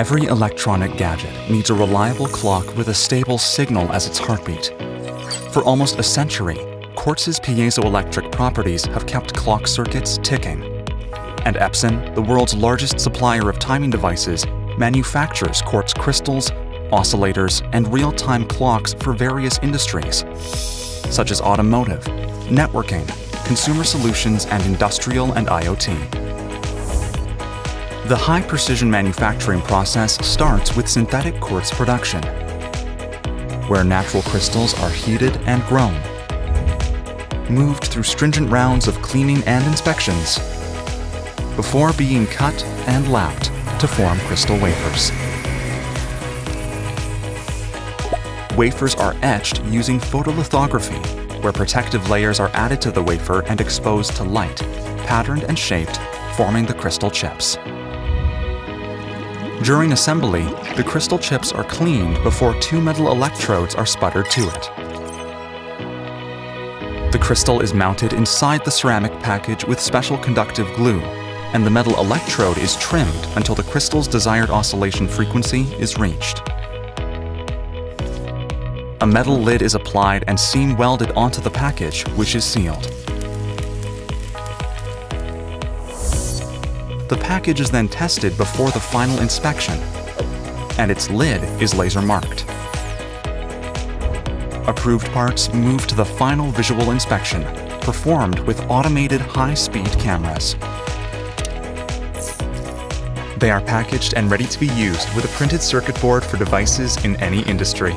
Every electronic gadget needs a reliable clock with a stable signal as its heartbeat. For almost a century, Quartz's piezoelectric properties have kept clock circuits ticking. And Epson, the world's largest supplier of timing devices, manufactures quartz crystals, oscillators, and real-time clocks for various industries, such as automotive, networking, consumer solutions, and industrial and IoT. The high-precision manufacturing process starts with synthetic quartz production, where natural crystals are heated and grown, moved through stringent rounds of cleaning and inspections, before being cut and lapped to form crystal wafers. Wafers are etched using photolithography, where protective layers are added to the wafer and exposed to light, patterned and shaped, forming the crystal chips. During assembly, the crystal chips are cleaned before two metal electrodes are sputtered to it. The crystal is mounted inside the ceramic package with special conductive glue, and the metal electrode is trimmed until the crystal's desired oscillation frequency is reached. A metal lid is applied and seam welded onto the package, which is sealed. The package is then tested before the final inspection, and its lid is laser marked. Approved parts move to the final visual inspection, performed with automated high-speed cameras. They are packaged and ready to be used with a printed circuit board for devices in any industry.